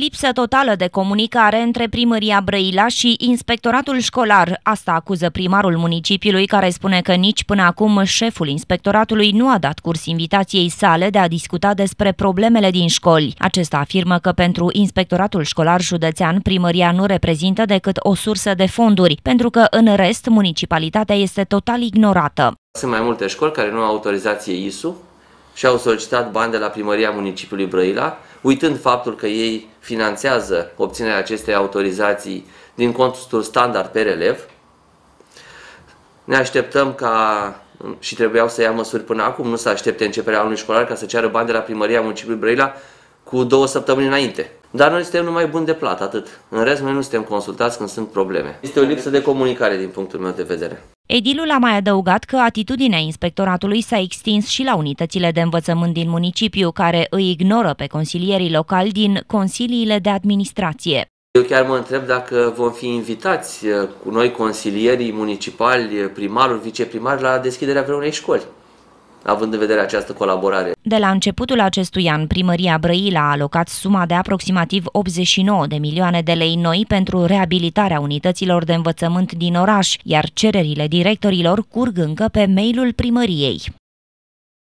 Lipsă totală de comunicare între primăria Brăila și inspectoratul școlar. Asta acuză primarul municipiului care spune că nici până acum șeful inspectoratului nu a dat curs invitației sale de a discuta despre problemele din școli. Acesta afirmă că pentru inspectoratul școlar județean primăria nu reprezintă decât o sursă de fonduri, pentru că în rest municipalitatea este total ignorată. Sunt mai multe școli care nu au autorizație ISU, și au solicitat bani de la primăria municipiului Brăila, uitând faptul că ei finanțează obținerea acestei autorizații din contul standard pe relev. Ne așteptăm ca și trebuiau să ia măsuri până acum, nu să aștepte începerea anului școlar ca să ceară bani de la primăria municipiului Brăila cu două săptămâni înainte. Dar noi suntem numai buni de plată, atât. În rest, noi nu suntem consultați când sunt probleme. Este o lipsă de comunicare din punctul meu de vedere. Edilul a mai adăugat că atitudinea inspectoratului s-a extins și la unitățile de învățământ din municipiu, care îi ignoră pe consilierii locali din consiliile de administrație. Eu chiar mă întreb dacă vom fi invitați uh, cu noi consilierii municipali, primarul, viceprimar la deschiderea vreunei școli având în vedere această colaborare. De la începutul acestui an, primăria Brăila a alocat suma de aproximativ 89 de milioane de lei noi pentru reabilitarea unităților de învățământ din oraș, iar cererile directorilor curg încă pe mailul primăriei.